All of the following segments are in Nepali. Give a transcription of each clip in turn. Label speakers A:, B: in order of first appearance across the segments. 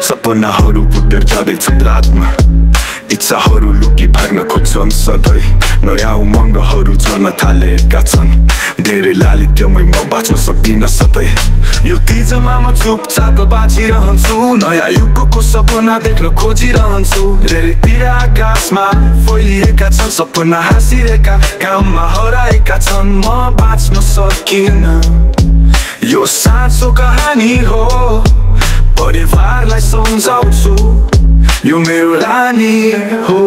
A: सपनाहरू फुटेर जाँदैछ रातमा इच्छाहरू लुकी भाग्न खोज्छन् सधैँ नयाँ उमङ्गहरू झर्न थालेका छन् धेरै लालित्यमै म बाँच्न सक्दिनँ सधैँ यो तिजमा म चुपचाप बाँचिरहन्छु नयाँ युगको सपना देख्न खोजिरहन्छु। धेरैतिर आकाशमा फैलिएका छन् सपना हाँसिरहेका काममा हराएका छन्। म बाँच्न सकिनँ। यो साँचो कहानी हो। परिवारलाई सम्झाउँछु। यो मेरो रानी हो।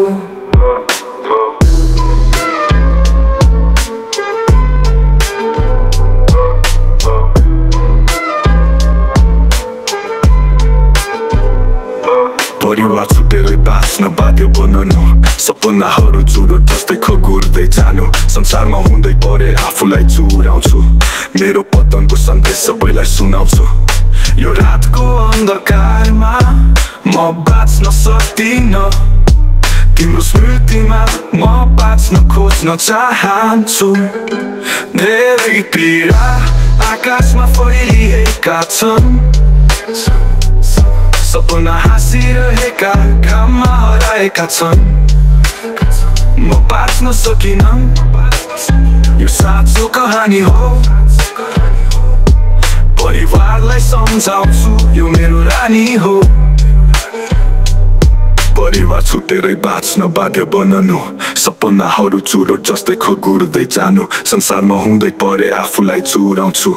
A: परिवार छुटेरै बाँच्न बाध्य बनाउनु सपनाहरू जुरो जस्तै खगुर्दै जानु संसारमा हुँदै परे आफूलाई चुराउँछु मेरो पतनको सन्देश सबैलाई सुनाउँछु यो रातको अन्धकारमा म बाँच्न सक्दिनँ तिम्रो स्मृतिमा म बाँच्न खोज्न चाहन्छु धेरै पीडा आकाशमा फैलिएका छन् सपना हाँसिरहेका घाममा हराएका छन् म बाँच्न सकिनँ यो साँचो कहानी हो परिवारलाई सम्झाउँछु यो मेरो रानी हो परिवार छुटेरै बाँच्न बाध्य बनाउनु सपनाहरू चुरो जस्तै खगुर्दै जानु संसारमा हुँदै परे आफूलाई चुराउँछु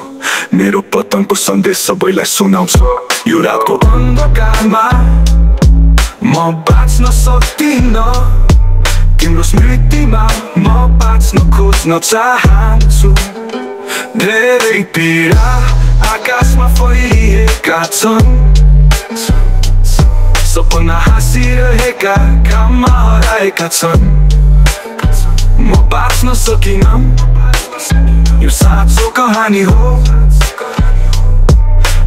A: मेरो पतनको सन्देश सबैलाई सुनाउँछु यो रातको अन्धकारमा म बाँच्न सक्दिनँ तिम्रो स्मृतिमा म बाँच्न खोज्न चाहन्छु धेरै पीडा आकाशमा फैलिएका छन् सपना हाँसिरहेका घाममा हराएका छन्। म बाँच्न सकिनँ। यो साँचो कहानी हो।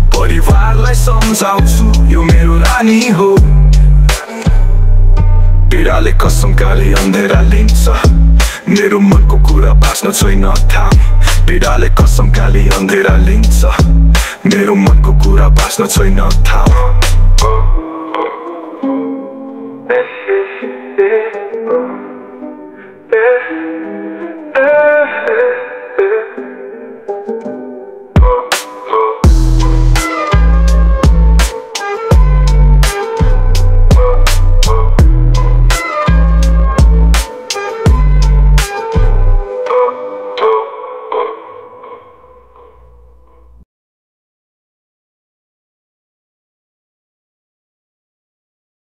A: परिवारलाई सम्झाउँछु यो मेरो रानी हो। पीडाले कसम गाली अन्धेरा लिन्छ। मेरो मनको कुरा बाँच्न छैन थाम। पीडाले कसम गाली अन्धेरा लिन्छ। मेरो मनको कुरा बाँच्न छैन थाम।